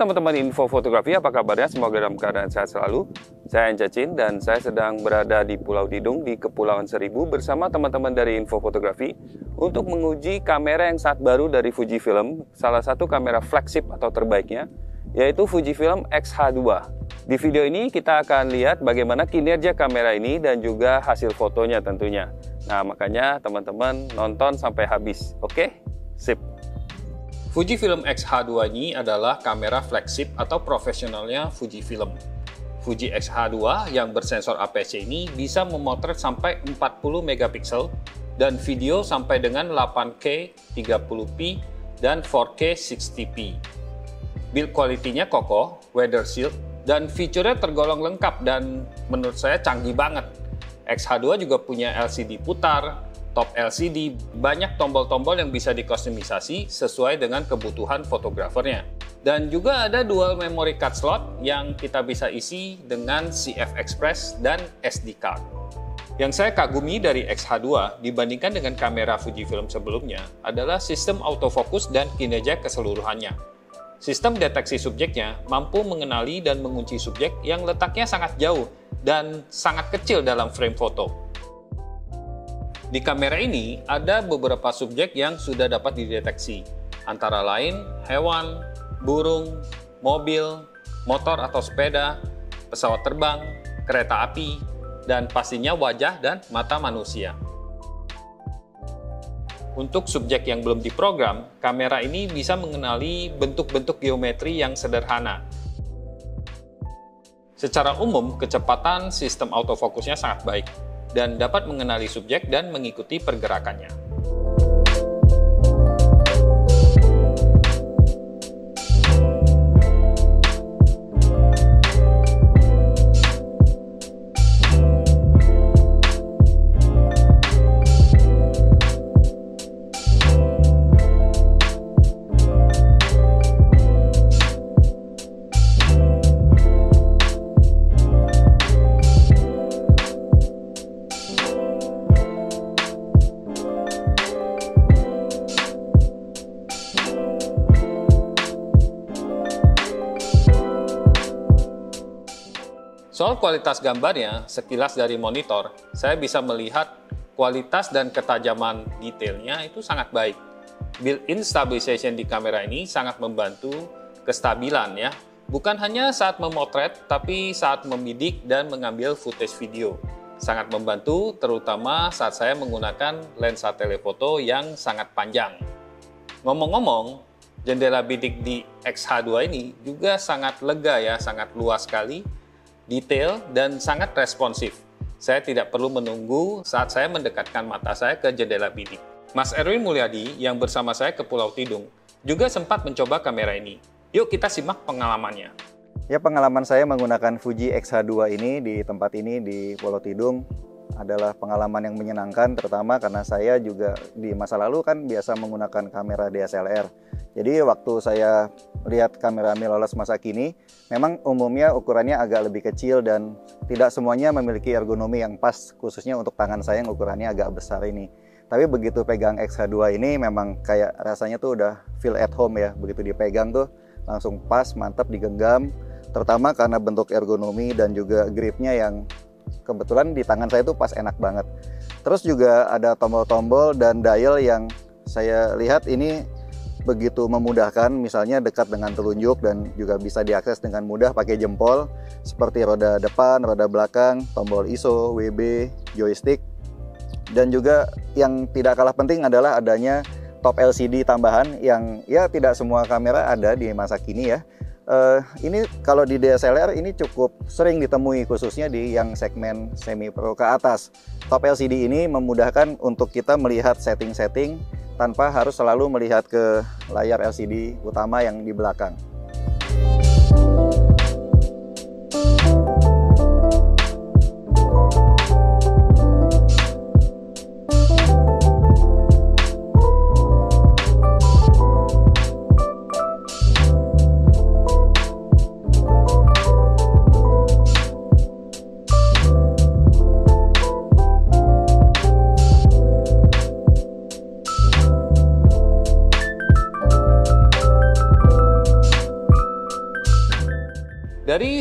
Teman-teman info fotografi, apa kabarnya? Semoga dalam keadaan sehat selalu. Saya Encacin dan saya sedang berada di Pulau Didung di Kepulauan Seribu bersama teman-teman dari info fotografi untuk menguji kamera yang saat baru dari Fujifilm, salah satu kamera flagship atau terbaiknya, yaitu Fujifilm X-H2. Di video ini kita akan lihat bagaimana kinerja kamera ini dan juga hasil fotonya tentunya. Nah makanya teman-teman nonton sampai habis, oke? Sip! Fujifilm X-H2 ini adalah kamera flagship atau profesionalnya Fujifilm. Fuji X-H2 yang bersensor APS-C ini bisa memotret sampai 40 megapiksel dan video sampai dengan 8K 30p dan 4K 60p. Build quality-nya kokoh, weather shield, dan fiturnya tergolong lengkap dan menurut saya canggih banget. X-H2 juga punya LCD putar, top LCD, banyak tombol-tombol yang bisa dikustomisasi sesuai dengan kebutuhan fotografernya. Dan juga ada dual memory card slot yang kita bisa isi dengan CF Express dan SD card. Yang saya kagumi dari X-H2 dibandingkan dengan kamera Fujifilm sebelumnya adalah sistem autofocus dan kinerja keseluruhannya. Sistem deteksi subjeknya mampu mengenali dan mengunci subjek yang letaknya sangat jauh dan sangat kecil dalam frame foto di kamera ini ada beberapa subjek yang sudah dapat dideteksi, antara lain hewan, burung, mobil, motor atau sepeda, pesawat terbang, kereta api, dan pastinya wajah dan mata manusia. Untuk subjek yang belum diprogram, kamera ini bisa mengenali bentuk-bentuk geometri yang sederhana. Secara umum, kecepatan sistem autofokusnya sangat baik, dan dapat mengenali subjek dan mengikuti pergerakannya. Soal kualitas gambarnya, sekilas dari monitor, saya bisa melihat kualitas dan ketajaman detailnya itu sangat baik. Built-in stabilization di kamera ini sangat membantu kestabilan ya, bukan hanya saat memotret, tapi saat membidik dan mengambil footage video. Sangat membantu terutama saat saya menggunakan lensa telefoto yang sangat panjang. Ngomong-ngomong, jendela bidik di X-H2 ini juga sangat lega ya, sangat luas sekali detail, dan sangat responsif. Saya tidak perlu menunggu saat saya mendekatkan mata saya ke jendela bidik. Mas Erwin Mulyadi yang bersama saya ke Pulau Tidung juga sempat mencoba kamera ini. Yuk kita simak pengalamannya. Ya pengalaman saya menggunakan Fuji X-H2 ini di tempat ini di Pulau Tidung adalah pengalaman yang menyenangkan terutama karena saya juga di masa lalu kan biasa menggunakan kamera DSLR jadi waktu saya lihat kamera mirrorless masa kini, memang umumnya ukurannya agak lebih kecil dan tidak semuanya memiliki ergonomi yang pas, khususnya untuk tangan saya yang ukurannya agak besar ini. Tapi begitu pegang X-H2 ini memang kayak rasanya tuh udah feel at home ya. Begitu dipegang tuh langsung pas, mantap digenggam. Terutama karena bentuk ergonomi dan juga gripnya yang kebetulan di tangan saya tuh pas enak banget. Terus juga ada tombol-tombol dan dial yang saya lihat ini begitu memudahkan misalnya dekat dengan telunjuk dan juga bisa diakses dengan mudah pakai jempol seperti roda depan, roda belakang, tombol ISO, WB, joystick dan juga yang tidak kalah penting adalah adanya top LCD tambahan yang ya tidak semua kamera ada di masa kini ya. Uh, ini kalau di DSLR ini cukup sering ditemui khususnya di yang segmen semi pro ke atas. Top LCD ini memudahkan untuk kita melihat setting-setting tanpa harus selalu melihat ke layar LCD utama yang di belakang.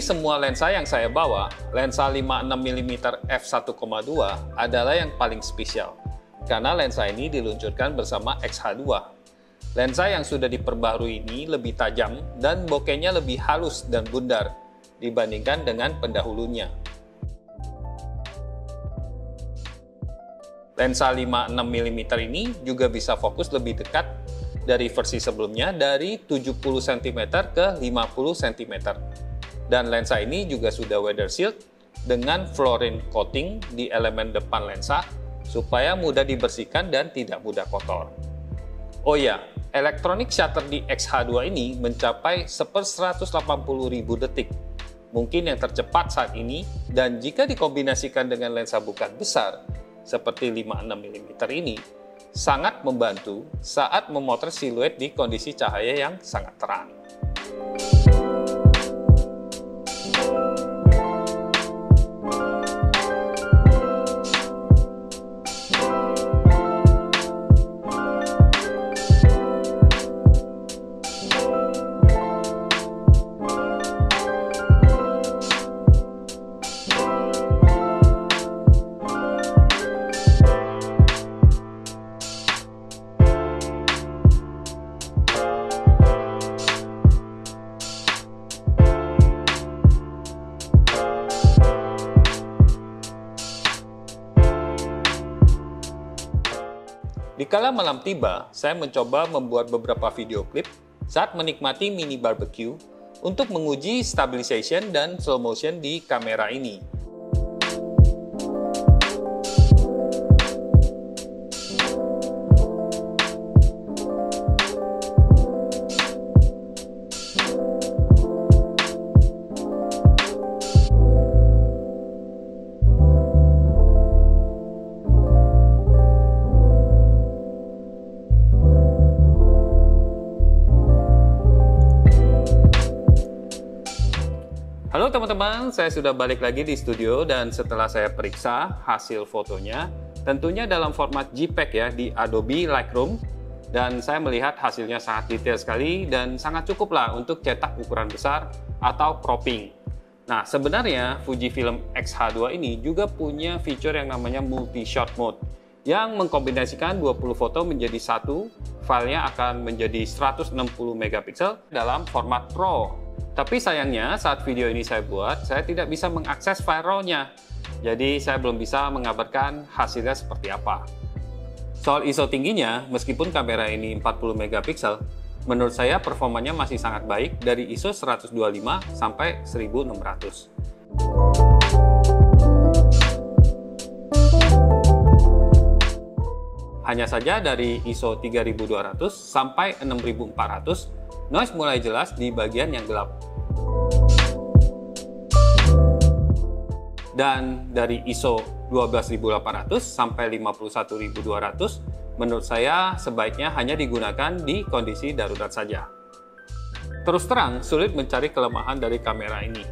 Semua lensa yang saya bawa, lensa 56mm f1,2 adalah yang paling spesial karena lensa ini diluncurkan bersama XH2. Lensa yang sudah diperbarui ini lebih tajam dan bokehnya lebih halus dan bundar dibandingkan dengan pendahulunya. Lensa 56mm ini juga bisa fokus lebih dekat dari versi sebelumnya dari 70 cm ke 50 cm. Dan lensa ini juga sudah weather shield dengan fluorine coating di elemen depan lensa supaya mudah dibersihkan dan tidak mudah kotor. Oh ya, elektronik shutter di XH2 ini mencapai 180.000 detik. Mungkin yang tercepat saat ini dan jika dikombinasikan dengan lensa bukan besar seperti 56mm ini, sangat membantu saat memotret siluet di kondisi cahaya yang sangat terang. Dikala malam tiba, saya mencoba membuat beberapa video klip saat menikmati mini barbecue untuk menguji stabilization dan slow motion di kamera ini. Teman-teman, saya sudah balik lagi di studio dan setelah saya periksa hasil fotonya, tentunya dalam format JPEG ya di Adobe Lightroom dan saya melihat hasilnya sangat detail sekali dan sangat cukup lah untuk cetak ukuran besar atau cropping. Nah, sebenarnya Fujifilm X-H2 ini juga punya fitur yang namanya multi shot mode yang mengkombinasikan 20 foto menjadi satu, filenya akan menjadi 160 megapiksel dalam format RAW tapi sayangnya saat video ini saya buat, saya tidak bisa mengakses file RAW-nya. Jadi saya belum bisa mengabarkan hasilnya seperti apa. Soal ISO tingginya, meskipun kamera ini 40 megapiksel, menurut saya performanya masih sangat baik dari ISO 125 sampai 1600. Hanya saja dari ISO 3200 sampai 6400, noise mulai jelas di bagian yang gelap. Dan dari ISO 12800 sampai 51200 menurut saya sebaiknya hanya digunakan di kondisi darurat saja. Terus terang, sulit mencari kelemahan dari kamera ini.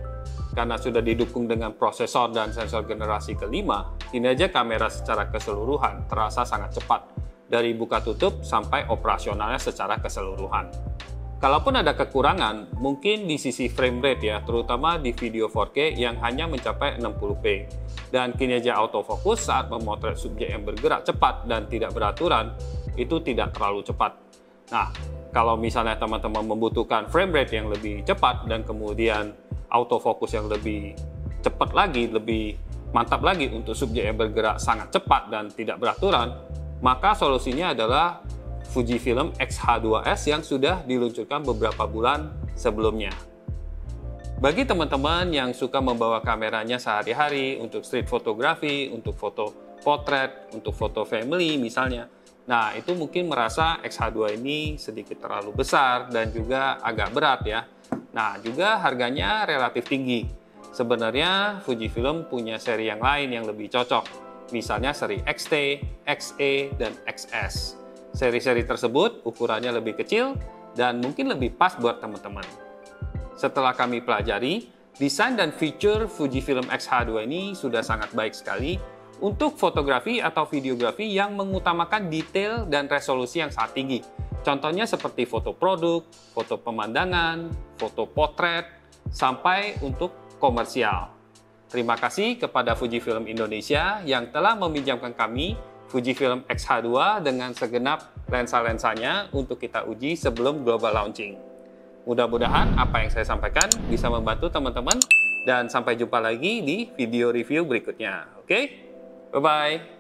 Karena sudah didukung dengan prosesor dan sensor generasi kelima, kinerja kamera secara keseluruhan terasa sangat cepat, dari buka tutup sampai operasionalnya secara keseluruhan. Kalaupun ada kekurangan, mungkin di sisi frame rate ya, terutama di video 4K yang hanya mencapai 60p. Dan kinerja autofocus saat memotret subjek yang bergerak cepat dan tidak beraturan, itu tidak terlalu cepat. Nah, kalau misalnya teman-teman membutuhkan frame rate yang lebih cepat dan kemudian autofocus yang lebih cepat lagi, lebih mantap lagi untuk subjek yang bergerak sangat cepat dan tidak beraturan, maka solusinya adalah Fujifilm X-H2S yang sudah diluncurkan beberapa bulan sebelumnya. Bagi teman-teman yang suka membawa kameranya sehari-hari untuk street photography, untuk foto potret, untuk foto family misalnya, nah itu mungkin merasa X-H2 ini sedikit terlalu besar dan juga agak berat ya. Nah juga harganya relatif tinggi. Sebenarnya Fujifilm punya seri yang lain yang lebih cocok, misalnya seri XT, XE, dan XS. Seri-seri tersebut ukurannya lebih kecil dan mungkin lebih pas buat teman-teman. Setelah kami pelajari, desain dan fitur Fujifilm X-H2 ini sudah sangat baik sekali untuk fotografi atau videografi yang mengutamakan detail dan resolusi yang sangat tinggi. Contohnya seperti foto produk, foto pemandangan, foto potret, sampai untuk komersial. Terima kasih kepada Fujifilm Indonesia yang telah meminjamkan kami Fujifilm X-H2 dengan segenap lensa-lensanya untuk kita uji sebelum global launching. Mudah-mudahan apa yang saya sampaikan bisa membantu teman-teman dan sampai jumpa lagi di video review berikutnya. Oke? Bye-bye.